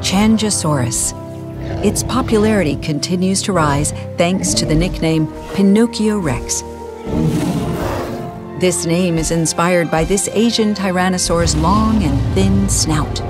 Qianzhousaurus. Its popularity continues to rise thanks to the nickname Pinocchio Rex. This name is inspired by this Asian tyrannosaur's long and thin snout.